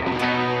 Bye.